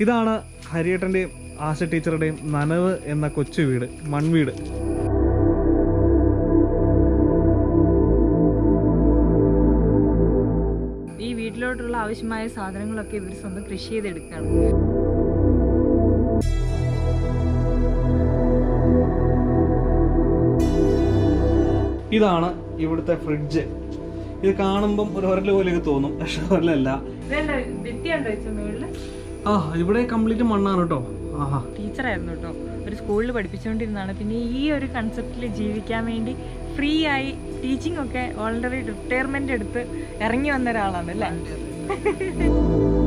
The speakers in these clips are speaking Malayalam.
ഇതാണ് ഹരിയേട്ടന്റെയും ആശ ടീച്ചറുടെയും നനവ് എന്ന കൊച്ചു വീട് മൺവീട്. ഈ വീട്ടിലോട്ടുള്ള ആവശ്യമായ സാധനങ്ങളൊക്കെ ഇവർ സ്വന്തം കൃഷി ചെയ്തെടുക്കുകയാണ്. ഇതാണ് ഇവിടുത്തെ ഫ്രിഡ്ജ്. ഇത് കാണുമ്പം ഒരു ഒരൽ പോലെയൊക്കെ തോന്നും പക്ഷെ ഒരലല്ല ആ ഇവിടെ കംപ്ലീറ്റ് മണ്ണാണ് കേട്ടോ. ആഹാ. ടീച്ചറായിരുന്നു കേട്ടോ. ഒരു സ്കൂളിൽ പഠിപ്പിച്ചുകൊണ്ടിരുന്നതാണ്. പിന്നെ ഈ ഒരു കൺസെപ്റ്റിൽ ജീവിക്കാൻ വേണ്ടി ഫ്രീ ആയി ടീച്ചിങ് ഒക്കെ ഓൾറെഡി റിട്ടയർമെന്റ് എടുത്ത് ഇറങ്ങി വന്ന ഒരാളാണ് അല്ലേ?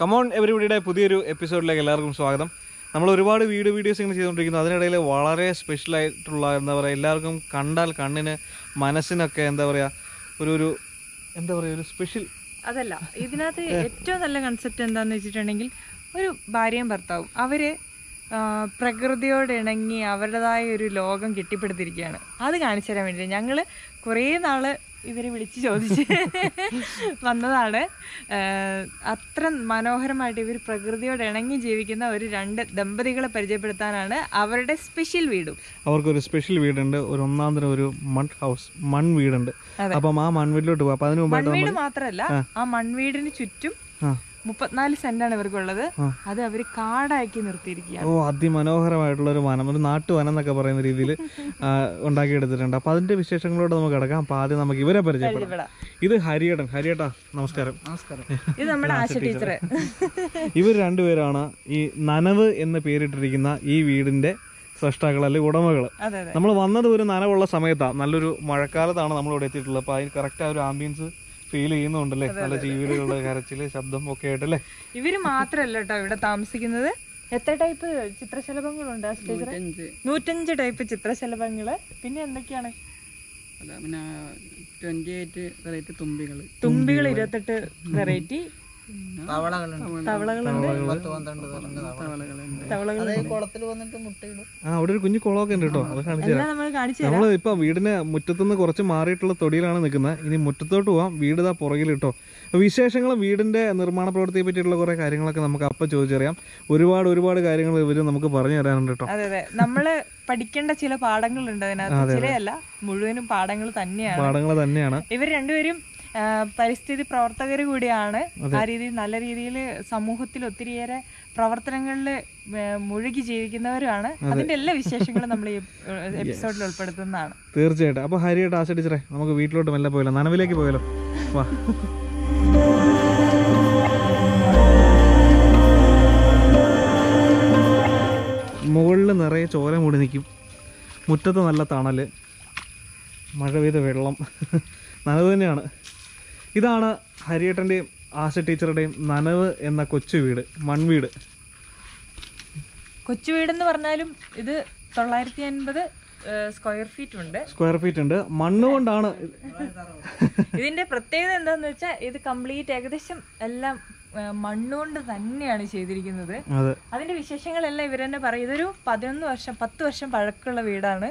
കമോൺ എവരിബിയുടെ പുതിയൊരു എപ്പിസോഡിലേക്ക് എല്ലാവർക്കും സ്വാഗതം. നമ്മൾ ഒരുപാട് വീഡിയോ വീഡിയോസ് ഇങ്ങനെ ചെയ്തുകൊണ്ടിരിക്കുന്നു. അതിനിടയിൽ വളരെ സ്പെഷ്യൽ ആയിട്ടുള്ള എന്താ പറയുക എല്ലാവർക്കും കണ്ടാൽ കണ്ണിന് മനസ്സിനൊക്കെ എന്താ പറയുക ഒരു ഒരു എന്താ പറയുക ഒരു സ്പെഷ്യൽ അതല്ല ഇതിനകത്ത് ഏറ്റവും നല്ല കൺസെപ്റ്റ് എന്താന്ന് വെച്ചിട്ടുണ്ടെങ്കിൽ ഒരു ഭാര്യയും ഭർത്താവും. അവർ പ്രകൃതിയോട് ഇണങ്ങി അവരുടേതായ ഒരു ലോകം കെട്ടിപ്പടുത്തിരിക്കുകയാണ്. അത് കാണിച്ചു തരാൻ വേണ്ടിയിട്ട് ഞങ്ങൾ കുറേ നാൾ ഇവരെ വിളിച്ച് ചോദിച്ച് വന്നതാണ്. അത്ര മനോഹരമായിട്ട് ഇവർ പ്രകൃതിയോട് ഇണങ്ങി ജീവിക്കുന്ന ഒരു രണ്ട് ദമ്പതികളെ പരിചയപ്പെടുത്താനാണ് അവരുടെ സ്പെഷ്യൽ വീടും. അവർക്കൊരു സ്പെഷ്യൽ വീടുണ്ട്. ഒരു ഒന്നാം തരം ഒരു മൺ ഹൗസ് മൺ വീടുണ്ട്. അപ്പം ആ മൺവീടിലോട്ട് പോകാം അപ്പൊ അതിന് മുമ്പായിട്ട് മാത്രല്ല മാത്രമല്ല ആ മൺവീടിന് ചുറ്റും മുപ്പത്തിനാല് സെന്റാണ് ഇവർക്കുള്ളത്. അത് അവർ കാടാക്കി നിർത്തിയിരിക്കുകയാണ്. ഓ അതിമനോഹരമായിട്ടുള്ള ഒരു വനം ഒരു നാട്ടു വനം എന്നൊക്കെ പറയുന്ന രീതിയിൽ ഉണ്ടാക്കിയെടുത്തിട്ടുണ്ട്. അപ്പൊ അതിന്റെ വിശേഷങ്ങളോട് നമുക്ക് കിടക്കാം. അപ്പൊ ആദ്യം നമുക്ക് ഇവരെ പരിചയപ്പെടാം. ഇത് ഹരിയേട്ടൻ. ഹരിയേട്ടാ നമസ്കാരം. നമസ്കാരം. ഇത് നമ്മുടെ ആശ ടീച്ചർ ഇവർ രണ്ടുപേരാണ് ഈ നനവ് എന്ന് പേരിട്ടിരിക്കുന്ന ഈ വീടിന്റെ സൃഷ്ടാക്കൾ അല്ലെങ്കിൽ ഉടമകൾ അതെ അതെ. നമ്മൾ വന്നത് ഒരു നനവുള്ള സമയത്താണ് നല്ലൊരു മഴക്കാലത്താണ് നമ്മൾ ഇവിടെ എത്തിയിട്ടുള്ളത്. അപ്പൊ അതിന് കറക്റ്റ് ആ ഒരു ആംബിയൻസ് ഫീൽ ചെയ്യുന്നുണ്ടല്ലേ? നല്ല ജീവികളുടെ കരച്ചിൽ ശബ്ദം ഒക്കെ ആയിട്ടല്ലേ? ഇവർ മാത്രല്ല കേട്ടോ ഇവിടെ താമസിക്കുന്നത്. എത്ര ടൈപ്പ് ചിത്രശലഭങ്ങളുണ്ട് നൂറ്റഞ്ച്. ടൈപ്പ് ചിത്രശലഭങ്ങൾ. പിന്നെ എന്തൊക്കെയാണ്? പിന്നെ ട്വന്റി എയ്റ്റ് വെറൈറ്റി തുമ്പികൾ തുമ്പികൾ ഇരുപത്തെട്ട് വെറൈറ്റി അവിടെ ഒരു കുഞ്ഞു കുളമൊക്കെ ഉണ്ട് കേട്ടോ. അത് കാണിച്ചു നമ്മൾ നമ്മൾ കാണിച്ചു തരാം. നമ്മൾ ഇപ്പൊ വീടിന് മുറ്റത്തുനിന്ന് കുറച്ച് മാറിയിട്ടുള്ള തൊടിയിലാണ് നിൽക്കുന്നത്. ഇനി മുറ്റത്തോട്ട് പോവാം. വീട് ഇതാ പുറകിൽ കേട്ടോ. വിശേഷങ്ങളും വീടിന്റെ നിർമ്മാണ പ്രവൃത്തിയെ പറ്റിയിട്ടുള്ള കുറെ കാര്യങ്ങളൊക്കെ നമുക്ക് അപ്പം ചോദിച്ചറിയാം. ഒരുപാട് ഒരുപാട് കാര്യങ്ങൾ ഇവർ നമുക്ക് പറഞ്ഞു തരാനുണ്ട് കേട്ടോ. അതെ അതെ. നമ്മൾ പഠിക്കേണ്ട ചില പാഠങ്ങളുണ്ട് അതിനകത്ത്. ചിലയല്ല മുഴുവനും പാഠങ്ങൾ തന്നെയാണ്. പാഠങ്ങൾ തന്നെയാണ്. ഇവർ രണ്ടുപേരും പരിസ്ഥിതി പ്രവർത്തകർ കൂടിയാണ് ആ രീതിയിൽ നല്ല രീതിയിൽ സമൂഹത്തിൽ ഒത്തിരിയേറെ പ്രവർത്തനങ്ങളിൽ മുഴുകി ജീവിക്കുന്നവരുമാണ്. അതിന്റെ എല്ലാ വിശേഷങ്ങളും നമ്മൾ ഈ എപ്പിസോഡിൽ ഉൾപ്പെടുത്തുന്നതാണ്. തീർച്ചയായിട്ടും. അപ്പൊ ഹരിയുടെ ആസ്വദിച്ചേ നമുക്ക് വീട്ടിലോട്ട് മെല്ലെ പോയല്ലോ. നനവിലേക്ക് പോയല്ലോ. വാ. മുകളിൽ നിറയെ ചോര മൂടി നിൽക്കും മുറ്റത്ത് നല്ല തണൽ. മഴ പെയ്ത വെള്ളം. നനവ് തന്നെയാണ്. ഇതാണ് ഹരിയേട്ടന്റെയും ആശ ടീച്ചറുടെയും നനവ് എന്ന കൊച്ചു വീട് മൺവീട്. കൊച്ചു വീടെന്ന് പറഞ്ഞാലും ഇത് തൊള്ളായിരത്തി അൻപത് സ്ക്വയർ ഫീറ്റ് ഉണ്ട്. സ്ക്വയർ ഫീറ്റ് ഉണ്ട്. മണ്ണുകൊണ്ടാണ് ഇതിന്റെ പ്രത്യേകത എന്താന്ന് വെച്ചാൽ ഇത് കംപ്ലീറ്റ് ഏകദേശം എല്ലാം മണ്ണുകൊണ്ട് തന്നെയാണ് ചെയ്തിരിക്കുന്നത്. അതിന്റെ വിശേഷങ്ങളെല്ലാം ഇവർ തന്നെ പറയും. ഇതൊരു പതിനൊന്ന് വർഷം പത്ത് വർഷം പഴക്കമുള്ള വീടാണ്.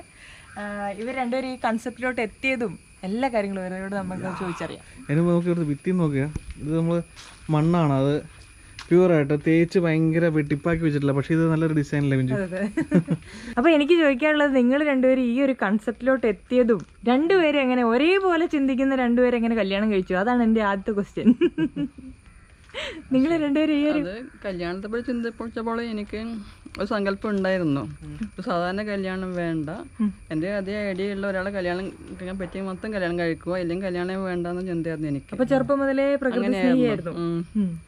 ഇവർ രണ്ടുപേരും ഈ കൺസെപ്റ്റിലോട്ട് എത്തിയതും എല്ലാ കാര്യങ്ങളും ഇവരോട് നമുക്ക് ചോദിച്ചറിയാം. അതിന് നമുക്ക് ഇവിടുത്തെ ഭിത്തി നോക്കുക ഇത് നമ്മൾ മണ്ണാണ്. അത് പ്യുവറായിട്ട് തേച്ച് ഭയങ്കര വെട്ടിപ്പാക്കി വെച്ചിട്ടില്ല. പക്ഷേ ഇത് നല്ലൊരു ഡിസൈനല്ലേ മിഞ്ചു? അതെ അപ്പൊ എനിക്ക് ചോദിക്കാനുള്ളത് നിങ്ങൾ രണ്ടുപേരും ഈ ഒരു കൺസെപ്റ്റിലോട്ട് എത്തിയതും രണ്ടുപേരും എങ്ങനെ ഒരേപോലെ ചിന്തിക്കുന്ന രണ്ടുപേരും എങ്ങനെ കല്യാണം കഴിച്ചു? അതാണ് എന്റെ ആദ്യത്തെ ക്വസ്റ്റ്യൻ നിങ്ങൾ രണ്ടുപേരും ഈ ഒരു കല്യാണത്തെ പറ്റി ചിന്തിച്ചപ്പോൾ എനിക്ക് ഒരു സങ്കല്പം ഉണ്ടായിരുന്നു. ഒരു സാധാരണ കല്യാണം വേണ്ട. എന്റെ അതേ ഐഡിയ ഉള്ള ഒരാളെ കല്യാണം കഴിക്കാൻ പറ്റിയ മൊത്തം കല്യാണം കഴിക്കുക. ഇല്ലെങ്കിൽ കല്യാണം വേണ്ടെന്ന് ചിന്തയായിരുന്നു എനിക്ക്. അപ്പൊ ചെറുപ്പം മുതലേ.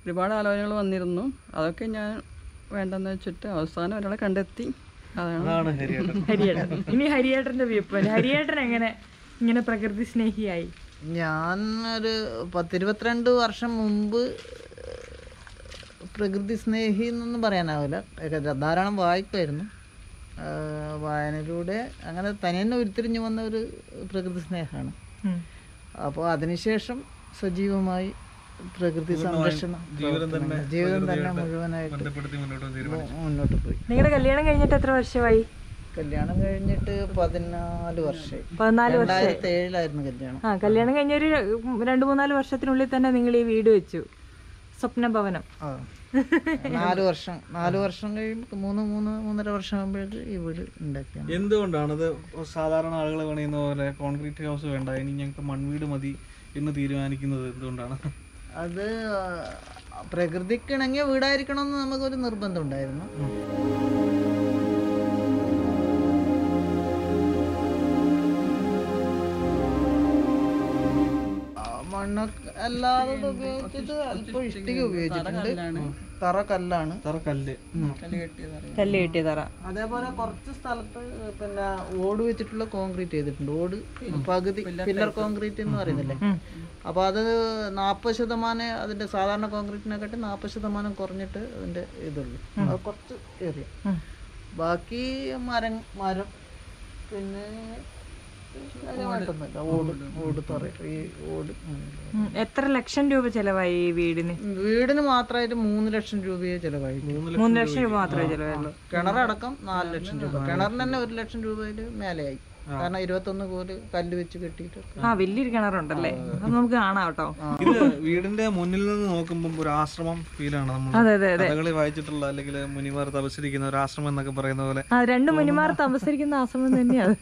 ഒരുപാട് ആലോചനകൾ വന്നിരുന്നു. അതൊക്കെ ഞാൻ വേണ്ടെന്ന് വെച്ചിട്ട് അവസാനം ഒരാളെ കണ്ടെത്തി. അതാണ്. ഹരിയേട്ടൻ. ഹരിയേട്ടൻ. ഇനി ഹരിയേട്ടന്റെ വ്യൂ ഹരിയേട്ടൻ എങ്ങനെ ഇങ്ങനെ പ്രകൃതി സ്നേഹിയായി? ഞാൻ ഒരു പത്തിരുപത്തിരണ്ട് വർഷം മുമ്പ് പ്രകൃതി സ്നേഹി എന്നൊന്നും പറയാനാവില്ല ധാരാളം വായിക്കുമായിരുന്നു വായനയിലൂടെ അങ്ങനെ തനിയെ ഉരുത്തിരിഞ്ഞു വന്ന ഒരു പ്രകൃതി സ്നേഹമാണ്. അപ്പോൾ അതിനുശേഷം സജീവമായി പ്രകൃതി സംരക്ഷണം ജീവിതം തന്നെ. തന്നെ മുഴുവനായിട്ട് മുന്നോട്ട് തീരുമാനിച്ചു. മുന്നോട്ട് പോയി. നിങ്ങളുടെ കല്യാണം കഴിഞ്ഞിട്ട് എത്ര വർഷമായി? കല്യാണം കഴിഞ്ഞിട്ട് പതിനാല് വർഷം പതിനാല് വർഷം രണ്ടായിരത്തി ഏഴിലായിരുന്നു കല്യാണം. ആ കല്യാണം കഴിഞ്ഞ ഒരു രണ്ട് മൂന്നാൽ വർഷത്തിനുള്ളിൽ തന്നെ നിങ്ങൾ ഈ വീട് വെച്ചു. സ്വപ്ന ഭവനം ആ. നാല് വർഷം. നാല് വർഷം കഴിയുമ്പോൾ മൂന്ന് മൂന്ന് മൂന്നര വർഷം ആകുമ്പോഴേക്ക് ഈ വീട് ഉണ്ടാക്കിയാണ്. എന്തുകൊണ്ടാണ് ഇത് സാധാരണ ആളുകൾ പണിയുന്ന പോലെ കോൺക്രീറ്റ് ഹൗസ് വേണ്ട. ഇനി ഞങ്ങൾക്ക് മൺവീട് മതി എന്ന് തീരുമാനിക്കുന്നത് എന്തുകൊണ്ടാണ്? അത് പ്രകൃതിക്ക് വീടായിരിക്കണം എന്ന് നമുക്കൊരു നിർബന്ധം ഉണ്ടായിരുന്നു. മണ്ണൊക്കെ അല്ലാതെ ഉപയോഗിച്ചത് അല്പം ഇഷ്ടിക ഉപയോഗിച്ചിട്ടുണ്ട്. തറ കല്ലാണ്. തറ കല്ല് കല്ല് കെട്ടിയ തറ. അതേപോലെ കുറച്ച് സ്ഥലത്ത് പിന്നെ ഓട് വെച്ചിട്ടുള്ള കോൺക്രീറ്റ് ചെയ്തിട്ടുണ്ട്. ഓട് പകുതി പില്ലർ കോൺക്രീറ്റ് എന്ന് പറയുന്നില്ലേ? അപ്പൊ അത് നാൽപ്പത് ശതമാനം അതിന്റെ സാധാരണ കോൺക്രീറ്റിനെക്കാട്ടി നാൽപ്പത് ശതമാനം കുറഞ്ഞിട്ട് അതിന്റെ ഇതുള്ളൂ. അത് കുറച്ച് ഏറിയ. ബാക്കി മരം മരം പിന്നെ എത്ര ലക്ഷം രൂപ ചെലവായി ഈ വീടിന്? വീടിന് മാത്രമായിട്ട് മൂന്ന് ലക്ഷം രൂപയെ ചെലവായി മൂന്ന് ലക്ഷം രൂപ മാത്രമേ ചെലവായുള്ളൂ. കിണറടക്കം നാല് ലക്ഷം രൂപ. കിണറിന് തന്നെ ഒരു ലക്ഷം രൂപയിൽ മേലെയായി. കാരണം ഇരുപത്തൊന്ന് കോൽ കല്ല് വെച്ച് കെട്ടിയിട്ട് ആ വലിയൊരു കിണറുണ്ടല്ലേ? അത് നമുക്ക് കാണാം കേട്ടോ. ഇത് വീടിന്റെ മുന്നിൽ നിന്ന് നോക്കുമ്പോൾ ഒരു ആശ്രമം ഫീലാണ് നമ്മൾ അതെ അതെ അതെ. കഥകളി വായിച്ചിട്ടുള്ള അല്ലെങ്കിൽ മുനിമാർ തപസ്സിരിക്കുന്ന ഒരു ആശ്രമം എന്നൊക്കെ പറയുന്ന പോലെ. ആ രണ്ട് മുനിമാർ തപസരിക്കുന്ന ആശ്രമം തന്നെയാണ്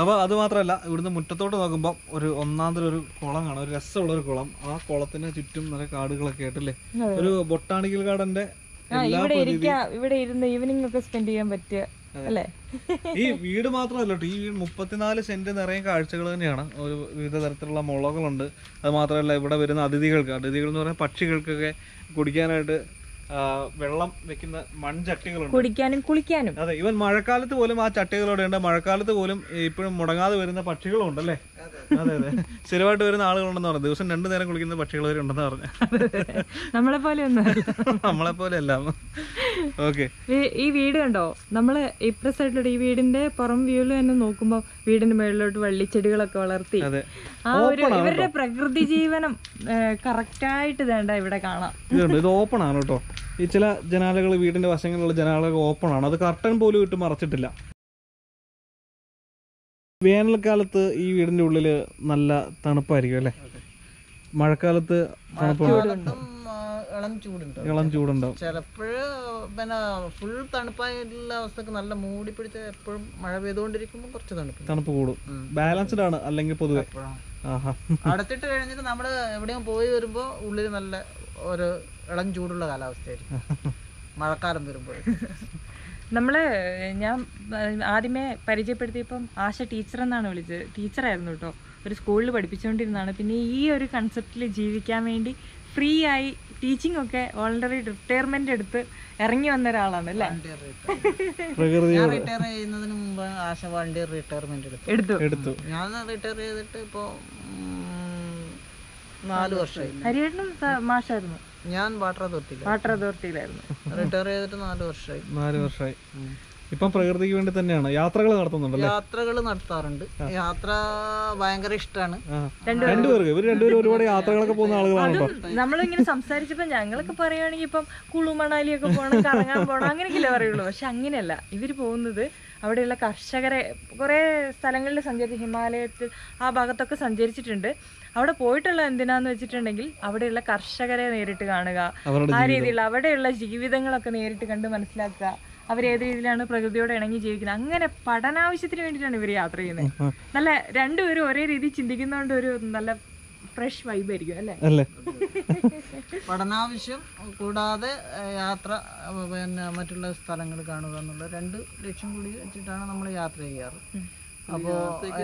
അപ്പൊ അത് മാത്രമല്ല ഇവിടുന്ന് മുറ്റത്തോട്ട് നോക്കുമ്പോൾ ഒരു ഒന്നാന്തര ഒരു കുളം കാണാം. ഒരു രസമുള്ള ഒരു കുളം. ആ കുളത്തിന് ചുറ്റും നല്ല കാടുകളൊക്കെ ആയിട്ടല്ലേ? ഒരു ബൊട്ടാണിക്കൽ ഗാർഡന്റെ ആ ഇവിടെ ഇരിക്കാം ഇവിടെ ഇരുന്ന് ഈവനിങ് ഒക്കെ സ്പെൻഡ് ചെയ്യാൻ പറ്റിയ അല്ലേ? ഈ വീട് മാത്രമല്ല ഈ വീട് മുപ്പത്തിനാല് സെന്റ് നിറയെ കാഴ്ചകൾ തന്നെയാണ്. ഒരു വിവിധ തരത്തിലുള്ള മുളകളുണ്ട്. അത് മാത്രമല്ല ഇവിടെ വരുന്ന അതിഥികൾക്ക് അതിഥികൾ എന്ന് പറഞ്ഞാൽ പക്ഷികൾക്കൊക്കെ കുടിക്കാനായിട്ട് വെള്ളം വെക്കുന്ന മൺചട്ടികളുണ്ട്. കുടിക്കാനും കുളിക്കാനും. അതെ ഇവൻ മഴക്കാലത്ത് പോലും ആ ചട്ടികളോടെ ഉണ്ട്. മഴക്കാലത്ത് പോലും ഇപ്പോഴും മുടങ്ങാതെ വരുന്ന പക്ഷികളുണ്ട് അല്ലേ? അതെ അതെ. സ്ഥിരമായിട്ട് വരുന്ന ആളുകളുണ്ടെന്ന് പറഞ്ഞു. ദിവസം രണ്ടു നേരം കുളിക്കുന്ന പക്ഷികൾ വരെ ഉണ്ടെന്ന് പറഞ്ഞു. നമ്മളെ പോലെ ഒന്നും നമ്മളെ പോലെ അല്ല ഈ വീട് കണ്ടോ? നമ്മൾ ആയിട്ടുള്ള ഈ വീടിന്റെ പുറം വ്യൂവിൽ തന്നെ നോക്കുമ്പോ വീടിന്റെ മുകളിലോട്ട് വള്ളിച്ചെടികളൊക്കെ വളർത്തി. ആ ഒരു ഇവരുടെ പ്രകൃതി ജീവനം കറക്റ്റായിട്ട് വേണ്ട ഇവിടെ കാണാം. ഇത് ഓപ്പൺ ആണ് കേട്ടോ. ഈ ചില ജനാലകൾ വീടിന്റെ വശങ്ങളിലുള്ള ജനാലകൾ ഓപ്പൺ ആണ്. അത് കർട്ടൻ പോലും ഇട്ട് മറച്ചിട്ടില്ല. വേനൽക്കാലത്ത് ഈ വീടിന്റെ ഉള്ളിൽ നല്ല തണുപ്പായിരിക്കും അല്ലേ? മഴക്കാലത്ത് തണുപ്പ് ഇളം ചൂടുണ്ട്. ഇളം ചൂടുണ്ടാവും. ചിലപ്പോഴ് പിന്നെ ഫുൾ തണുപ്പായിട്ടുള്ള അവസ്ഥക്ക് നല്ല മൂടി പിടിച്ച് എപ്പോഴും മഴ പെയ്തുകൊണ്ടിരിക്കുമ്പോൾ കുറച്ച് തണുപ്പ് തണുപ്പ് കൂടും. ബാലൻസ്ഡ് ആണ് അല്ലെങ്കിൽ പൊതുവെ. ആഹാ. അടച്ചിട്ട് കഴിഞ്ഞിട്ട് നമ്മൾ എവിടെയും പോയി വരുമ്പോൾ ഉള്ളിൽ നല്ല ഒരു ഇളം ചൂടുള്ള കാലാവസ്ഥയായിരിക്കും. മഴക്കാലം വരുമ്പോൾ നമ്മൾ ഞാൻ ആദ്യമേ പരിചയപ്പെടുത്തിയപ്പം ആശ ടീച്ചർ എന്നാണ് വിളിച്ചത്. ടീച്ചറായിരുന്നു കേട്ടോ ഒരു സ്കൂളിൽ പഠിപ്പിച്ചുകൊണ്ടിരുന്നതാണ്. പിന്നെ ഈ ഒരു കൺസെപ്റ്റിൽ ജീവിക്കാൻ വേണ്ടി ഫ്രീ ആയി ടീച്ചിങ് ഒക്കെ ഓൾറെഡി റിട്ടയർമെന്റ് എടുത്ത് ഇറങ്ങി വന്ന ഒരാളാണ് അല്ലേ? ഞാൻ റിട്ടയർ ചെയ്യുന്നതിന് മുമ്പ് ആശ വാളണ്ടിയർ റിട്ടയർമെന്റ് എടുത്തു. എടുത്തു. ഞാൻ റിട്ടയർ ചെയ്തിട്ട് ഇപ്പോ നാല് വർഷമായി. ഹരിയേട്ടനും മാഷായിരുന്നു? ഞാൻ വാട്ടർ അതോറിറ്റിയില്ല വാട്ടർ അതോറിറ്റിയിലായിരുന്നു. റിട്ടയർ ചെയ്തിട്ട് നാല് വർഷമായി. നാല് വർഷമായി. ഇപ്പം പ്രകൃതിക്ക് വേണ്ടി തന്നെയാണ്. യാത്രകൾ നടത്തുന്നുണ്ടല്ലേ? യാത്രകൾ നടത്താറുണ്ട്. യാത്ര ഭയങ്കര ഇഷ്ടമാണ്. രണ്ടുപേർക്ക്? ഇവർ രണ്ടുപേരും ഒരുപാട് യാത്രകളൊക്കെ പോകുന്ന ആളുകളാണ് കേട്ടോ നമ്മളിങ്ങനെ സംസാരിച്ചപ്പോ ഞങ്ങളൊക്കെ പറയുകയാണെങ്കിൽ ഇപ്പം കുളു മണാലിയൊക്കെ പോകണം കറങ്ങാൻ പോകണം അങ്ങനെയൊക്കെയല്ലേ പറയുള്ളൂ. പക്ഷെ അങ്ങനെയല്ല. ഇവർ പോകുന്നത് അവിടെയുള്ള കർഷകരെ കുറേ സ്ഥലങ്ങളിൽ സഞ്ചരിച്ച് ഹിമാലയത്തിൽ ആ ഭാഗത്തൊക്കെ സഞ്ചരിച്ചിട്ടുണ്ട്. അവിടെ പോയിട്ടുള്ള എന്തിനാന്ന് വെച്ചിട്ടുണ്ടെങ്കിൽ അവിടെയുള്ള കർഷകരെ നേരിട്ട് കാണുക. ആ രീതിയിൽ അവിടെയുള്ള ജീവിതങ്ങളൊക്കെ നേരിട്ട് കണ്ട് മനസ്സിലാക്കുക. അവരേത് രീതിയിലാണ് പ്രകൃതിയോട് ഇണങ്ങി ജീവിക്കുന്നത്? അങ്ങനെ പഠനാവശ്യത്തിന് വേണ്ടിയിട്ടാണ് ഇവർ യാത്ര ചെയ്യുന്നത്. നല്ല രണ്ടുപേരും ഒരേ രീതി ചിന്തിക്കുന്നതുകൊണ്ട് ഒരു നല്ല ഫ്രഷ് വൈബ് ആയിരിക്കും അല്ലേ? അല്ലേ? പഠനാവശ്യം കൂടാതെ യാത്ര പിന്നെ മറ്റുള്ള സ്ഥലങ്ങൾ കാണുക എന്നുള്ള രണ്ട് ലക്ഷ്യം കൂടി വെച്ചിട്ടാണ് നമ്മൾ യാത്ര ചെയ്യാറ്. അപ്പോ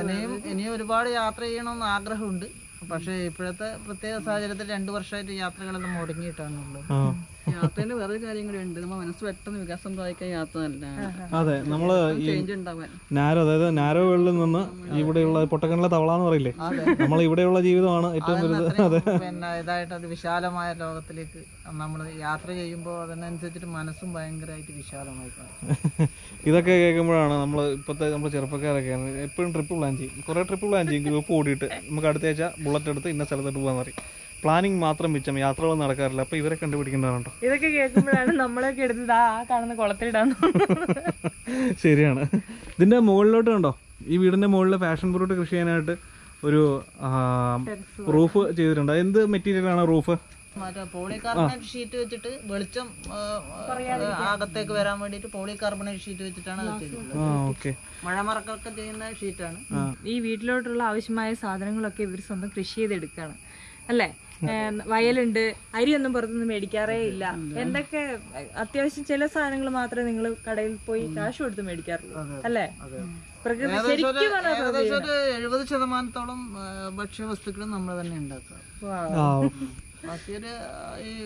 ഇനിയും ഇനിയും ഒരുപാട് യാത്ര ചെയ്യണമെന്ന് ആഗ്രഹമുണ്ട്. പക്ഷേ ഇപ്പോഴത്തെ പ്രത്യേക സാഹചര്യത്തിൽ രണ്ടു വർഷമായിട്ട് യാത്രകളെല്ലാം മുടങ്ങിയിട്ടാണുള്ളത് യാത്രേന്റെ വേറൊരു കാര്യം കൂടി ഉണ്ട്. നമ്മൾ മനസ്സ് പെട്ടെന്ന് വികാസം പ്രാപിക്കാൻ യാത്ര അതെ നമ്മൾ ഈ ചേഞ്ച് ഉണ്ടാവാൻ. നാരോ അതായത് നാരോ വെള്ളിൽ നിന്ന് ഇവിടെയുള്ള പൊട്ടക്കണിലെ തവള എന്ന് പറയില്ലേ നമ്മൾ ഇവിടെയുള്ള ജീവിതമാണ് ഏറ്റവും വലുത്. അതെ. പിന്നെ ഇതായിട്ട് ഒരു വിശാലമായ ലോകത്തിലേക്ക് നമ്മൾ യാത്ര ചെയ്യുമ്പോൾ അതിനനുസരിച്ചിട്ട് മനസ്സും ഭയങ്കരമായിട്ട് വിശാലമായി ഇതൊക്കെ കേൾക്കുമ്പോഴാണ് നമ്മൾ ഇപ്പോഴത്തെ നമ്മൾ ചെറുപ്പക്കാരൊക്കെയാണ് എപ്പോഴും ട്രിപ്പ് പ്ലാൻ ചെയ്യും. കുറേ ട്രിപ്പ് പ്ലാൻ ചെയ്യും ഗ്രൂപ്പ് കൂടിയിട്ട് നമുക്ക് അടുത്തയാഴ്ച ബുള്ളറ്റ് എടുത്ത് ഇന്ന സ്ഥലത്തോട്ട് പോകാൻ പറയും. പ്ലാനിങ് മാത്രം മിച്ചം യാത്രകൾ നടക്കാറില്ല. അപ്പൊ ഇവരെ കണ്ടുപിടിക്കേണ്ടതാണോ ഇതൊക്കെ കേൾക്കുമ്പോഴാണ് നമ്മളൊക്കെ എടുത്തത് ആ കാണുന്ന കുളത്തിലിടാൻ ശരിയാണ്. ഇതിന്റെ മുകളിലോട്ട് കണ്ടോ? ഈ വീടിന്റെ മുകളിൽ ഫാഷൻ ഫ്രൂട്ട് കൃഷി ചെയ്യാനായിട്ട് ഒരു റൂഫ് ചെയ്തിട്ടുണ്ട്. എന്ത് മെറ്റീരിയൽ ആണ് റൂഫ്? പോളികാർബണേറ്റ് ഷീറ്റ് വെച്ചിട്ട് വെളിച്ചം അകത്തേക്ക് വരാൻ വേണ്ടിയിട്ട് പോളികാർബണേറ്റ് ഷീറ്റ് വെച്ചിട്ടാണ് മഴ മറക്കൊക്കെ ആ ഓക്കെ. മഴമറക്കൊക്കെ ചെയ്യുന്ന ഷീറ്റാണ് ഈ വീട്ടിലോട്ടുള്ള ആവശ്യമായ സാധനങ്ങളൊക്കെ ഇവർ സ്വന്തം കൃഷി ചെയ്തെടുക്കാണ്. അല്ലേ? വയലുണ്ട്. അരിയൊന്നും പുറത്തുനിന്ന് മേടിക്കാറേ ഇല്ല. എന്തൊക്കെ അത്യാവശ്യം ചില സാധനങ്ങൾ മാത്രമേ നിങ്ങൾ കടയിൽ പോയി കാശ് കൊടുത്ത് മേടിക്കാറുള്ളൂ. അല്ലേ? ഏകദേശം ഒരു എഴുപത് ശതമാനത്തോളം ഭക്ഷ്യവസ്തുക്കൾ നമ്മൾ തന്നെ ഉണ്ടാക്കുക.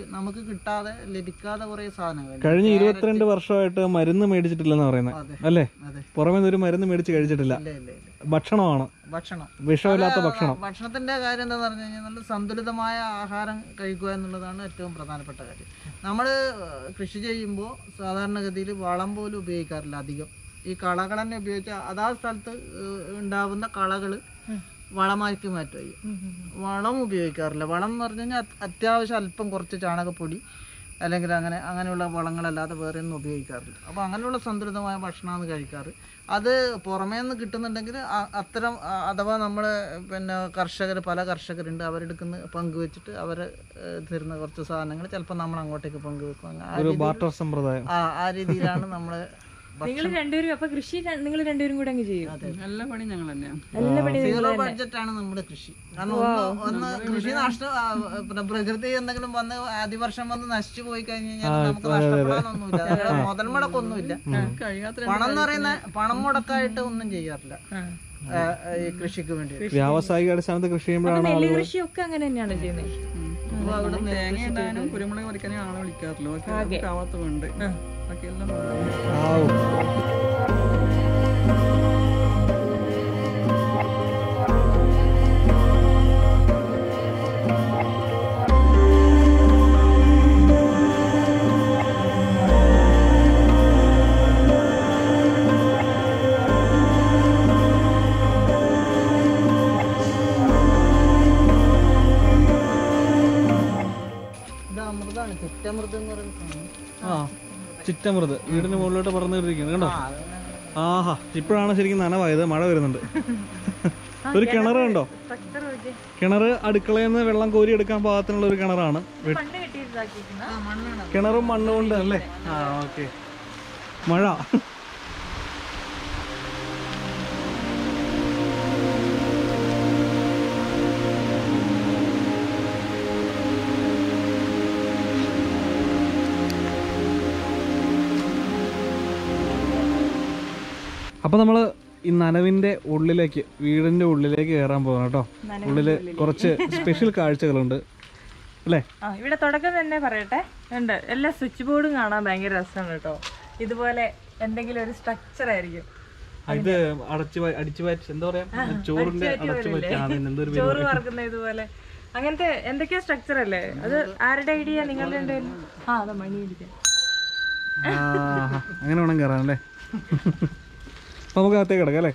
നമുക്ക് കിട്ടാതെ ലഭിക്കാതെ കുറെ സാധനങ്ങൾ. കഴിഞ്ഞ ഇരുപത്തിരണ്ട് വർഷമായിട്ട് മരുന്ന് മേടിച്ചിട്ടില്ലെന്ന് പറയുന്നത് അല്ലേ? അതെ. പുറമേ ഒരു മരുന്ന് മേടിച്ച് കഴിച്ചിട്ടില്ല. ഇല്ല ഇല്ല ഇല്ല. ഭക്ഷണമാണ്. ഭക്ഷണം. വിഷമില്ലാത്ത ഭക്ഷണം. ഭക്ഷണത്തിന്റെ കാര്യം എന്താന്ന് പറഞ്ഞു കഴിഞ്ഞാൽ നല്ല സന്തുലിതമായ ആഹാരം കഴിക്കുക എന്നുള്ളതാണ് ഏറ്റവും പ്രധാനപ്പെട്ട കാര്യം. നമ്മൾ കൃഷി ചെയ്യുമ്പോൾ സാധാരണഗതിയിൽ വളം പോലും ഉപയോഗിക്കാറില്ല അധികം. ഈ കളകൾ തന്നെ ഉപയോഗിച്ച അതാ സ്ഥലത്ത് ഉണ്ടാവുന്ന കളകൾ വളമാക്കി മാറ്റുക വളം ഉപയോഗിക്കാറില്ല. വളം എന്ന് പറഞ്ഞു കഴിഞ്ഞാൽ അത്യാവശ്യം അല്പം കുറച്ച് ചാണകപ്പൊടി അല്ലെങ്കിൽ അങ്ങനെ അങ്ങനെയുള്ള വളങ്ങളല്ലാതെ വേറെ ഒന്നും ഉപയോഗിക്കാറില്ല. അപ്പോൾ അങ്ങനെയുള്ള സന്തുലിതമായ ഭക്ഷണമാണ് കഴിക്കാറ്. അത് പുറമേ നിന്ന് കിട്ടുന്നുണ്ടെങ്കിൽ അത്തരം അഥവാ നമ്മൾ പിന്നെ കർഷകർ പല കർഷകരുണ്ട്. അവരെടുക്കുന്ന പങ്കുവെച്ചിട്ട് അവർ തരുന്ന കുറച്ച് സാധനങ്ങൾ ചിലപ്പോൾ നമ്മൾ അങ്ങോട്ടേക്ക് പങ്കുവെക്കും ആ രീതിയിലാണ് നമ്മൾ നിങ്ങൾ രണ്ടുപേരും അപ്പൊ കൃഷി നിങ്ങൾ രണ്ടുപേരും കൂടെ അങ്ങ് ചെയ്യും. എല്ലാ പണിയും ഞങ്ങൾ തന്നെയാണ് എല്ലാ പണി സീറോ ആണ് നമ്മുടെ കൃഷി. കാരണം ഒന്ന് ഒന്ന് കൃഷി നഷ്ടം പ്രകൃതി എന്തെങ്കിലും വന്ന് അതിവർഷം വന്ന് നശിച്ചു പോയി കഴിഞ്ഞ് കഴിഞ്ഞാൽ നമുക്ക് നഷ്ടപ്പെടാനൊന്നുമില്ല. നമ്മുടെ മുതൽ മുടക്കൊന്നുമില്ല പണം എന്ന് പറയുന്ന പണം മുടക്കായിട്ട് ഒന്നും ചെയ്യാറില്ല. ഈ കൃഷിക്ക് വേണ്ടി വ്യാവസായിക അടിസ്ഥാനത്തിൽ കൃഷി ചെയ്യുമ്പോഴാണ് കൃഷിയൊക്കെ അങ്ങനെ തന്നെയാണ് ചെയ്യുന്നത്? അവിടെ തേങ്ങ ഇടാനും കുരുമുളക് പറിക്കാനും ആളെ വിളിക്കാറില്ല. ബാക്കി ആവാത്തതുകൊണ്ട് ബാക്കി ചിറ്റമൃത്. വീടിന് മുകളിലോട്ട് പറന്നു കയറിയിരിക്കുന്നു കണ്ടോ? ആഹാ ഇപ്പോഴാണ് ശരിക്കും നനവായത്. മഴ വരുന്നുണ്ട്. ഒരു കിണർ കണ്ടോ? കിണർ അടുക്കളയിൽ നിന്ന് വെള്ളം കോരി എടുക്കാൻ പാകത്തിനുള്ള ഒരു കിണറാണ്. കിണറും മണ്ണും കൊണ്ട് അല്ലേ ആ ഓക്കെ. മഴ. അപ്പൊ നമ്മൾ ഈ നനവിന്റെ ഉള്ളിലേക്ക് വീടിന്റെ ഉള്ളിലേക്ക് കയറാൻ പോകണം കേട്ടോ. ഉള്ളിൽ കുറച്ച് സ്പെഷ്യൽ കാഴ്ചകളുണ്ട്. അല്ലേ? ഇവിടെ തുടക്കം തന്നെ പറയട്ടെ. ഉണ്ട് എല്ലാ സ്വിച്ച് ബോർഡും കാണാൻ ഭയങ്കര രസമാണ് കേട്ടോ. ഇതുപോലെ എന്തെങ്കിലും ഒരു സ്ട്രക്ചർ ആയിരിക്കും. ഇത് അടച്ചു അടിച്ചു എന്താ പറയാ? ചോറിന്റെ അടച്ചു ചോറ് വറക്കുന്ന ഇതുപോലെ. അങ്ങനത്തെ എന്തൊക്കെയാ സ്ട്രക്ചർ അല്ലേ? അത് ആരുടെ ഐഡിയ നിങ്ങളുടെ? ആ അതാ മണി അങ്ങനെ വേണം കയറാൻ അല്ലേ? നമുക്ക് അകത്തേക്ക് കിടക്കാം അല്ലേ?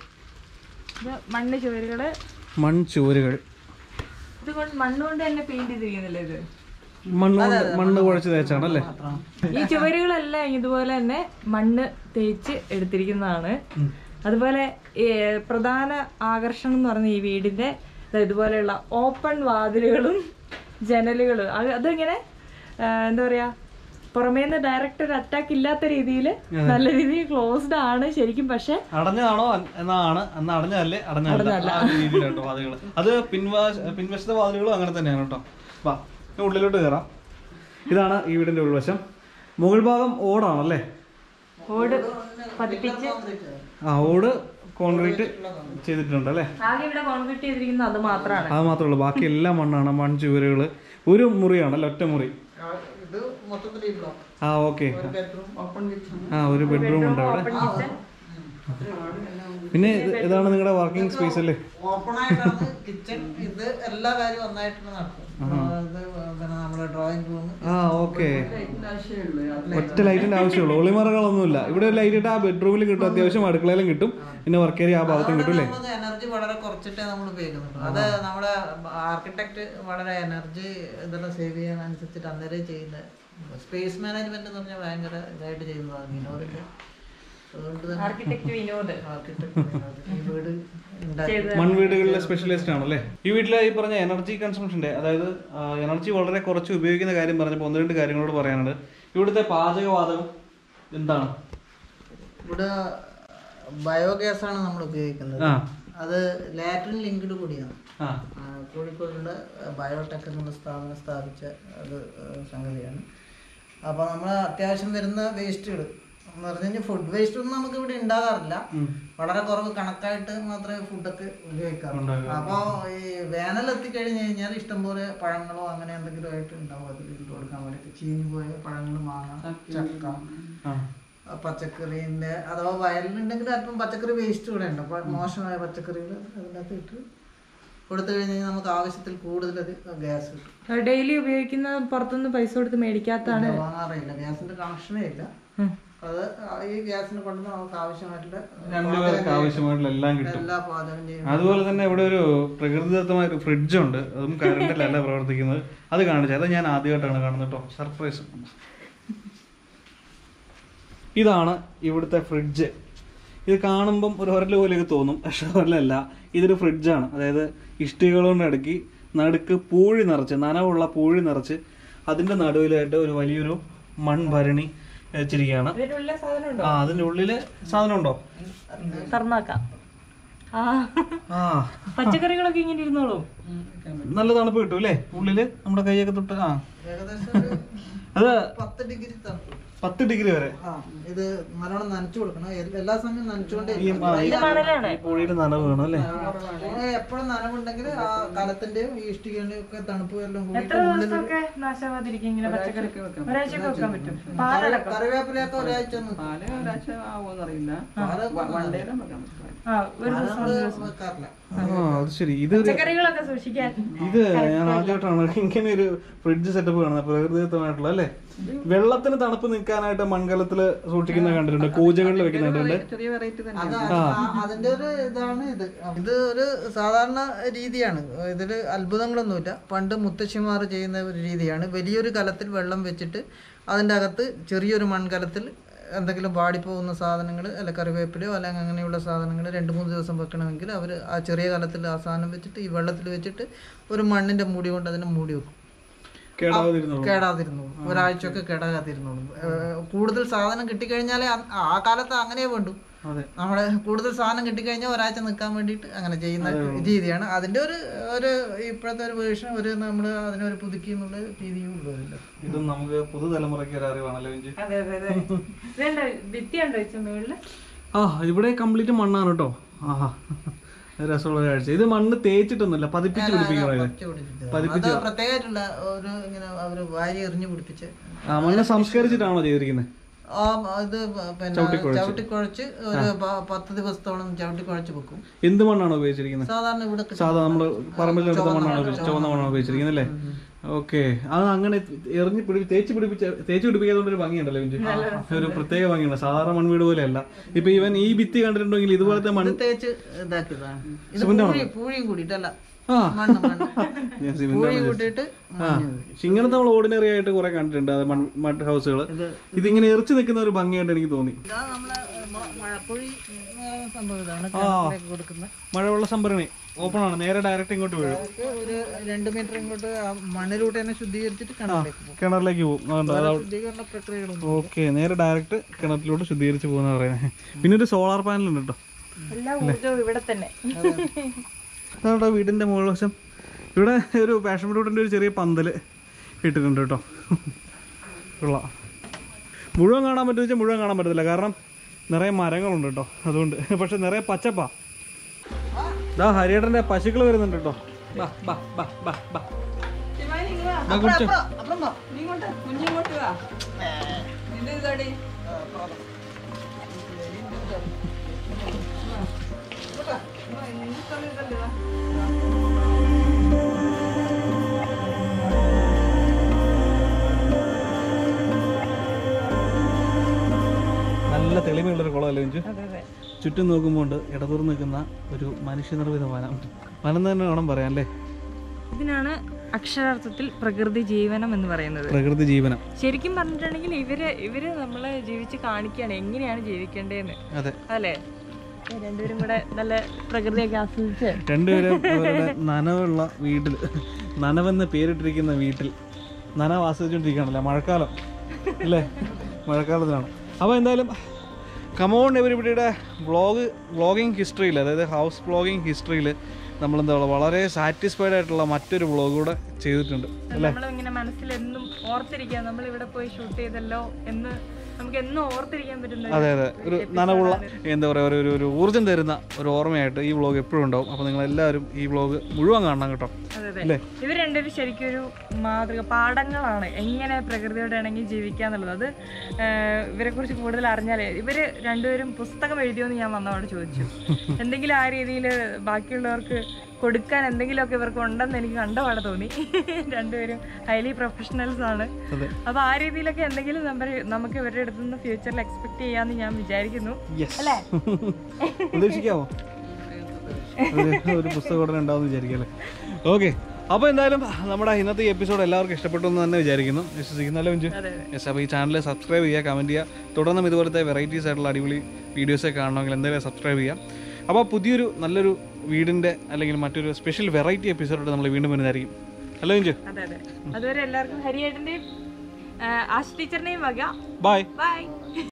മണ്ണ് ചുവരുകൾ. ഇത് മണ്ണുകൊണ്ട് മണ്ണ് കൊണ്ട് തന്നെ പെയിന്റ് ചെയ്തിരിക്കുന്നില്ലേ ഇത്? മണ്ണ് കൊണ്ട് മണ്ണ് കുഴച്ച് തേച്ചാണല്ലേ ഈ ചുവരുകളെല്ലാം ഇതുപോലെ തന്നെ മണ്ണ് തേച്ച് എടുത്തിരിക്കുന്നതാണ്. അതുപോലെ ഈ പ്രധാന ആകർഷണം എന്ന് പറഞ്ഞ ഈ വീടിന്റെ ഇതുപോലെയുള്ള ഓപ്പൺ വാതിലുകളും ജനലുകളും. അത് അതിങ്ങനെ? എന്താ പറയാ? പുറമേന്ന് ഡയറക്റ്റ് ഒരു അറ്റാക്ക് ഇല്ലാത്ത രീതിയിൽ നല്ല രീതിയിൽ ക്ലോസ്ഡ് ആണ് ശരിക്കും. പക്ഷെ അടഞ്ഞതാണോ എന്നാണ് അന്ന് അടഞ്ഞതല്ലേ വാതിലുകൾ അത് പിൻവാശ പിൻവശത്തെ വാതിലുകളും അങ്ങനെ തന്നെയാണ് കേട്ടോ. വാ ഉള്ളിലോട്ട് കയറാം ഇതാണ് ഈ വീടിന്റെ ഉൾവശം. മുകൾ ഭാഗം ഓടാണല്ലേ? ഓട് പതിപ്പിച്ച്. ആ ഓട് കോൺക്രീറ്റ് ചെയ്തിട്ടുണ്ട് അല്ലേ അത് മാത്രമേ ഉള്ളൂ. ബാക്കി എല്ലാം മണ്ണാണ് മൺചുവരുകൾ ഒരു മുറിയാണ് അല്ലേ ഒറ്റ മുറി. ആ, ഓക്കെ ആ ഒരു ബെഡ്റൂം ഉണ്ട് അവിടെ. പിന്നെ ഇതാണ് നിങ്ങളുടെ വർക്കിംഗ് സ്പേസ് അല്ലേ? ഓപ്പൺ ആയിട്ടാണ് കിച്ചൺ ഇത് എല്ലാ കാര്യവും ഒന്നായിട്ട് നടക്കും ഇത് പിന്നെ നമ്മുടെ ഡ്രോയിങ് റൂം ആ ഓക്കെ ഒറ്റ ലൈറ്റിന്റെ ആവശ്യമുള്ളൂ. ഒളിമറകളൊന്നുമില്ല. ഇവിടെ ഒരു ലൈറ്റ് ഇട്ട് ആ ബെഡ്റൂമിൽ കിട്ടും അത്യാവശ്യം അടുക്കളയിലും കിട്ടും. പിന്നെ വർക്ക് ഏരിയ ആ ഭാഗത്തും കിട്ടും അല്ലേ? എനർജി വളരെ കുറച്ചിട്ടേ നമ്മൾ ഉപയോഗിക്കുന്നുള്ളൂ. അത് നമ്മുടെ ആർക്കിടെക്ട് വളരെ എനർജി ഇതെല്ലാം സേവ് ചെയ്യാൻ അനുസരിച്ചിട്ട് അന്നേരം ചെയ്യുന്ന സ്പേസ് മാനേജ്മെന്റ് എന്ന് പറഞ്ഞാൽ ഭയങ്കര ഇതായിട്ട് ചെയ്യുന്നതാണ് വിനോദിന്റെ. അതുകൊണ്ട് തന്നെ ആർക്കിടെക്ട് വിനോദ്. ആർക്കിടെക്ട് ഈ വീട് ഉണ്ടാക്കി. മൺവീടുകളിലെ സ്പെഷ്യലിസ്റ്റ് ആണല്ലേ? ഈ വീട്ടിലെ ഈ പറഞ്ഞ എനർജി കൺസംഷന്റെ അതായത് എനർജി വളരെ കുറച്ച് ഉപയോഗിക്കുന്ന കാര്യം പറഞ്ഞപ്പോൾ ഒന്ന് രണ്ട് കാര്യങ്ങളോട് പറയാനുണ്ട്. ഇവിടുത്തെ പാചകവാതകം എന്താണ്? ഇവിടെ ബയോഗ്യാസ് ആണ് നമ്മൾ ഉപയോഗിക്കുന്നത്. ആ. അത് ലാറ്റിൻ ലിങ്ക്ഡ് കൂടിയാണ്. ആ. ആ, കോഴിക്കോടുള്ള ബയോടെക് എന്നുള്ള സ്ഥാപനം സ്ഥാപിച്ച ഒരു ഏഹ്, സംഗതിയാണ്. അപ്പോൾ നമ്മൾ അത്യാവശ്യം വരുന്ന വേസ്റ്റുകൾ എന്ന് പറഞ്ഞു കഴിഞ്ഞാൽ ഫുഡ് വേസ്റ്റ് ഒന്നും നമുക്ക് ഇവിടെ ഉണ്ടാകാറില്ല വളരെ കുറവ് കണക്കായിട്ട് മാത്രമേ ഫുഡൊക്കെ ഉപയോഗിക്കാറുള്ളൂ. അപ്പോൾ ഈ വേനൽ എത്തിക്കഴിഞ്ഞ് കഴിഞ്ഞാൽ ഇഷ്ടംപോലെ പഴങ്ങളോ അങ്ങനെ എന്തെങ്കിലും ആയിട്ട് ഉണ്ടാവും അതിൽ ഇട്ട് കൊടുക്കാൻ വേണ്ടിയിട്ട് ചീഞ്ഞു പോയ പഴങ്ങൾ മാങ്ങ ചക്ക. പച്ചക്കറീന്റെ അഥവാ വയലിനുണ്ടെങ്കിൽ അല്പം പച്ചക്കറി വേസ്റ്റ് കൂടെ ഉണ്ട്. അപ്പോൾ മോശമായ പച്ചക്കറികൾ അതിനകത്ത് ഇട്ട് കൊടുത്തു കഴിഞ്ഞ് കഴിഞ്ഞാൽ നമുക്ക് ആവശ്യത്തിൽ കൂടുതൽ അത് ഗ്യാസ് കിട്ടും. ഡെയിലി ഉപയോഗിക്കുന്ന പുറത്തുനിന്ന് പൈസ കൊടുത്ത് മേടിക്കാത്തതാണ്. വാങ്ങാറില്ല ഗ്യാസിന്റെ കണക്ഷനേ ഇല്ല. അത് ഈ ഗ്യാസിന് കൊണ്ടുവന്ന് നമുക്ക് ആവശ്യമായിട്ടുള്ള രണ്ടുപേർക്ക് ആവശ്യമായിട്ടുള്ള എല്ലാം കിട്ടും. എല്ലാ പാചകം ചെയ്യും. അതുപോലെ തന്നെ ഇവിടെ ഒരു പ്രകൃതിദത്തമായ ഒരു ഫ്രിഡ്ജ് ഉണ്ട്. അതും കറണ്ടിലല്ല പ്രവർത്തിക്കുന്നത്. അത് കാണിച്ചു. അത് ഞാൻ ആദ്യമായിട്ടാണ് കാണുന്നത് കേട്ടോ സർപ്രൈസ് ഇതാണ് ഇവിടുത്തെ ഫ്രിഡ്ജ് ഇത് കാണുമ്പം ഒരു ഒരല പോലെയൊക്കെ തോന്നും. പക്ഷെ ഒരലല്ല ഇതൊരു ഫ്രിഡ്ജാണ് അതായത് ഇഷ്ടികൾ കൊണ്ട് അടുക്കി നടുക്ക് പൂഴി നിറച്ച് നനവുള്ള പൂഴി നിറച്ച് അതിന്റെ നടുവിലായിട്ട് ഒരു വലിയൊരു മൺഭരണി വെച്ചിരിക്കുകയാണ്. അതിന്റെ സാധനം ഉണ്ടോ? ആ അതിന്റെ ഉള്ളിൽ സാധനം ഉണ്ടോ? തുറന്നാക്കാം. ആ. ആ. പച്ചക്കറികളൊക്കെ ഇങ്ങനെ ഇരുന്നോളൂ. നല്ല തണുപ്പ് കിട്ടും അല്ലേ? ഉള്ളിൽ നമ്മുടെ കൈയൊക്കെ തൊട്ട് ആ. ഏകദേശം അത് പത്ത് ഡിഗ്രി തണുപ്പ്. പത്ത് ഡിഗ്രി വരെ. ആ ഇത് നല്ലോണം നനച്ചു കൊടുക്കണം. എല്ലാ സമയം നനച്ചുകൊണ്ടേ നനവ് വേണം അല്ലേ? എപ്പോഴും നനവുണ്ടെങ്കിൽ ആ കലത്തിന്റെയും ഈ ഇഷ്ടികന്റെയും ഒക്കെ തണുപ്പ് എല്ലാം കൂടി എത്ര ദിവസമൊക്കെ നാശമാതിരിക്കും ഇങ്ങനെ പച്ചക്കറി? ഒരാഴ്ചയൊക്കെ വെക്കാൻ പറ്റും. പാലടക്കം കറിവേപ്പിലയൊക്കെ ഒരാഴ്ച ശരി. ഇത് ഞാൻ ആദ്യമായിട്ടാണ് ഇങ്ങനെ ഒരു ഫ്രിഡ്ജ് സെറ്റപ്പ് കാണുന്നത്. പ്രകൃതിദത്തമായിട്ടുള്ള അല്ലേ? വെള്ളത്തിന് തണുപ്പ് നിൽക്കാനായിട്ട് മൺകലത്തിൽ സൂക്ഷിക്കുന്ന കണ്ടിട്ടുണ്ട് കൂജകളിൽ വെക്കുന്ന കണ്ടിട്ടുണ്ട്. ചെറിയ വെറൈറ്റി തന്നെ അത് ആ- അതിന്റെ ഒരു ഇതാണ് ഇത്. ഇത് ഒരു സാധാരണ രീതിയാണ്. ഇതിൽ അത്ഭുതങ്ങളൊന്നുമില്ല. പണ്ട് മുത്തശ്ശിമാർ ചെയ്യുന്ന ഒരു രീതിയാണ്. വലിയൊരു കലത്തിൽ വെള്ളം വെച്ചിട്ട് അതിന്റെ അകത്ത് ചെറിയൊരു മൺകലത്തിൽ എന്തെങ്കിലും വാടിപ്പോകുന്ന സാധനങ്ങൾ അല്ല കറിവേപ്പിലയോ അല്ലെങ്കിൽ അങ്ങനെയുള്ള സാധനങ്ങൾ രണ്ട് മൂന്ന് ദിവസം വെക്കണമെങ്കിൽ അവർ ആ ചെറിയ കലത്തിൽ ആ സാധനം വെച്ചിട്ട് ഈ വെള്ളത്തിൽ വെച്ചിട്ട് ഒരു മണ്ണിന്റെ മൂടി കൊണ്ട് അതിനെ മൂടി വെക്കും. കേടാതിരുന്നു ഒരാഴ്ചയൊക്കെ കേടാകാതിരുന്നു. കൂടുതൽ സാധനം കിട്ടിക്കഴിഞ്ഞാലേ ആ കാലത്ത് അങ്ങനെ വേണ്ടു. അതെ. നമ്മുടെ കൂടുതൽ സാധനം കിട്ടിക്കഴിഞ്ഞാൽ ഒരാഴ്ച നിൽക്കാൻ വേണ്ടിട്ട് അങ്ങനെ ചെയ്യുന്ന രീതിയാണ്. അതിന്റെ ഒരു ഒരു ഇപ്പോഴത്തെ ഒരു വേർഷൻ ഒരു നമ്മൾ അതിനൊരു പുതുക്കി എന്നുള്ള രീതിയും ഉള്ളതല്ല ഇതും നമുക്ക് പുതുതലമുറയ്ക്ക് ഒരു അറിവാണല്ലോ ആ ഇവിടെ കംപ്ലീറ്റ് മണ്ണാണ് കേട്ടോ. ആഹാ. രസമുള്ള ഒരു കാഴ്ച. ഇത് മണ്ണ് തേച്ചിട്ടൊന്നുമില്ല പതിപ്പിച്ച് പിടിപ്പിക്കുന്നത് പ്രത്യേകമായിട്ടുള്ള ഒരു ഇങ്ങനെ വാരി എറിഞ്ഞു പിടിപ്പിച്ച്. ആ മണ്ണ് സംസ്കരിച്ചിട്ടാണോ ചെയ്തിരിക്കുന്നത്? ആ ഇത് ചവിട്ടിക്കുഴച്ച് ഒരു പ- പത്ത് ദിവസത്തോളം ചവിട്ടിക്കുഴച്ച് വെക്കും. എന്ത് മണ്ണാണ് ഉപയോഗിച്ചിരിക്കുന്നത്? സാധാരണ ഇവിടെ സാധാരണ നമ്മൾ പറമ്പിലെടുത്ത മണ്ണാണ് ചുവന്ന മണ്ണാണ് ഉപയോഗിച്ചിരിക്കുന്നത് അല്ലേ? ഓക്കെ. അത് അങ്ങനെ എറിഞ്ഞ് പിടി തേച്ച് പിടിപ്പിച്ച തേച്ച് പിടിപ്പിക്കാത്തൊരു ഒരു ഭംഗിയുണ്ടല്ലോ ഇഞ്ചി ഒരു പ്രത്യേക ഭംഗിയുണ്ട്. സാധാരണ മൺവീട് പോലെയല്ല. ഇപ്പൊ ഇവൻ ഈ ഭിത്തി കണ്ടിട്ടുണ്ടെങ്കിൽ ഇതുപോലത്തെ മൺ തേച്ച് ഇതാക്കിയതാണ് കൂടിയിട്ടല്ല. പക്ഷെ നമ്മൾ ഓർഡിനറി ആയിട്ട് കുറെ കണ്ടിട്ടുണ്ട് അത് മട്ട് മഡ് ഹൗസുകൾ ഇതിങ്ങനെ എറിച്ചു നിൽക്കുന്ന ഒരു ഭംഗിയായിട്ട് എനിക്ക് തോന്നി. മഴവെള്ള സംഭരണി. ഓപ്പൺ ആണ്. നേരെ ഡയറക്റ്റ് ഇങ്ങോട്ട് വീഴും. ഒരു രണ്ട് മീറ്റർ ഇങ്ങോട്ട് മണ്ണിലൂടെ തന്നെ ശുദ്ധീകരിച്ചിട്ട് കിണറിലേക്ക് പോകും. ഓക്കെ നേരെ ഡയറക്റ്റ് കിണറ്റിലോട്ട് ശുദ്ധീകരിച്ച് പോകുന്ന പറയുന്നത്. പിന്നെ ഒരു സോളാർ പാനൽ ഉണ്ട് കേട്ടോ ഇവിടെ തന്നെ. നമ്മുടെ വീടിന്റെ മുകൾ വശം? ഇവിടെ ഒരു പാഷൻ ഫ്രൂട്ടിന്റെ ഒരു ചെറിയ പന്തൽ ഇട്ടിട്ടുണ്ട് കേട്ടോ. ഉള്ള മുഴുവൻ കാണാൻ പറ്റുമെന്ന് വെച്ചാൽ മുഴുവൻ കാണാൻ പറ്റത്തില്ല. കാരണം നിറയെ മരങ്ങളുണ്ട് കേട്ടോ. അതുകൊണ്ട്. പക്ഷെ നിറയെ പച്ചപ്പാ. ഇതാ ഹരിയേട്ടന്റെ പശുക്കൾ വരുന്നുണ്ട് കേട്ടോ. ബാ ബാ ബാ ബാ ബാ. നല്ല തെളിമയുള്ളൊരു കുളമല്ലേ അതെ ചുറ്റും നോക്കുമ്പോൾ ഇടതൂർന്ന് നിൽക്കുന്ന ഒരു മനുഷ്യനിർമ്മിത വനം. വനം തന്നെ വേണം പറയാൻ അല്ലേ ഇതിനാണ് അക്ഷരാർത്ഥത്തിൽ പ്രകൃതി ജീവനം എന്ന് പറയുന്നത്. പ്രകൃതി ജീവനം. ശരിക്കും പറഞ്ഞിട്ടുണ്ടെങ്കിൽ ഇവർ ഇവർ നമ്മളെ ജീവിച്ച് കാണിക്കുകയാണ് എങ്ങനെയാണ് ജീവിക്കേണ്ടതെന്ന്. അതെ. അല്ലേ? രണ്ടുപേരും കൂടെ നല്ല പ്രകൃതിയൊക്കെ ആസ്വദിച്ച്. രണ്ടുപേരും നനവുള്ള വീട്ടിൽ നനവെന്ന് പേരിട്ടിരിക്കുന്ന വീട്ടിൽ നനവ് ആസ്വദിച്ചുകൊണ്ടിരിക്കുകയാണല്ലേ മഴക്കാലം. അല്ലേ? മഴക്കാലത്തിലാണ്. അപ്പോൾ എന്തായാലും കമോൺ എവരിബിഡിയുടെ വ്ളോഗ് വ്ളോഗിങ് ഹിസ്റ്ററിയിൽ അതായത് ഹൗസ് വ്ളോഗിങ് ഹിസ്റ്ററിയിൽ നമ്മളെന്താ പറയുക വളരെ സാറ്റിസ്ഫൈഡ് ആയിട്ടുള്ള മറ്റൊരു വ്ളോഗ് കൂടെ ചെയ്തിട്ടുണ്ട് നമ്മൾ ഇങ്ങനെ മനസ്സിലെന്നും ഓർത്തിരിക്കുക നമ്മൾ ഇവിടെ പോയി ഷൂട്ട് ചെയ്തല്ലോ എന്ന് അതെ അതെ. ഒരു നനവുള്ള എന്താ പറയുക ഒരു ഒരു ഊർജം തരുന്ന ഒരു ഓർമ്മയായിട്ട് ഈ വ്ളോഗ് എപ്പോഴും ഉണ്ടാവും. അപ്പോൾ നിങ്ങൾ എല്ലാവരും ഈ വ്ളോഗ് മുഴുവൻ കാണണം കേട്ടോ. അതെ അല്ലേ? ഇവർ രണ്ടുപേരും ശരിക്കും ഒരു മാതൃക പാഠങ്ങളാണ്. എങ്ങനെ പ്രകൃതിയോട് ഇണങ്ങി ജീവിക്കുക എന്നുള്ളത്. അത് ഇവരെ കുറിച്ച് കൂടുതൽ അറിഞ്ഞാലേ ഇവർ രണ്ടുപേരും പുസ്തകം എഴുതിയോന്ന് ഞാൻ വന്നവിടെ ചോദിച്ചു. എന്തെങ്കിലും ആ രീതിയിൽ ബാക്കിയുള്ളവർക്ക് കൊടുക്കാൻ എന്തെങ്കിലുമൊക്കെ ഇവർക്ക് ഉണ്ടെന്ന് എനിക്ക് കണ്ടപാടെ തോന്നി. രണ്ടുപേരും ഹൈലി പ്രൊഫഷണൽസ് ആണ്. അപ്പൊ ആ രീതിയിലൊക്കെ എന്തെങ്കിലും നമുക്ക് ഇവരുടെ അടുത്ത് നിന്ന് ഫ്യൂച്ചറിൽ എക്സ്പെക്ട് ചെയ്യാന്ന് ഞാൻ വിചാരിക്കുന്നു. അല്ലേ? പ്രതീക്ഷിക്കാമോ ഒരു പുസ്തകം ഉടനെ ഉണ്ടാവും വിചാരിക്കല്ലേ ഓക്കെ അപ്പോൾ എന്തായാലും നമ്മുടെ ഇന്നത്തെ എപ്പിസോഡ് എല്ലാവർക്കും ഇഷ്ടപ്പെട്ടു എന്ന് തന്നെ വിചാരിക്കുന്നു. വിശ്വസിക്കുന്നല്ലോ മിഞ്ചു. യെസ് അപ്പോൾ ഈ ചാനൽ സബ്സ്ക്രൈബ് ചെയ്യുക കമന്റ് ചെയ്യുക. തുടർന്നും ഇതുപോലത്തെ വെറൈറ്റീസ് ആയിട്ടുള്ള അടിപൊളി വീഡിയോസൊക്കെ കാണണമെങ്കിൽ എന്തായാലും സബ്സ്ക്രൈബ് ചെയ്യാം അപ്പോൾ പുതിയൊരു നല്ലൊരു വീടിന്റെ അല്ലെങ്കിൽ മറ്റൊരു സ്പെഷ്യൽ വെറൈറ്റി എപ്പിസോഡ് നമ്മൾ വീണ്ടും വരുന്നതായിരിക്കും. ഹലോ ഇഞ്ചു അതെ അതെ. അതുവരെ എല്ലാവർക്കും ഹരിയേട്ടന്റെയും ആശ് ടീച്ചറിനെയും വക. Bye bye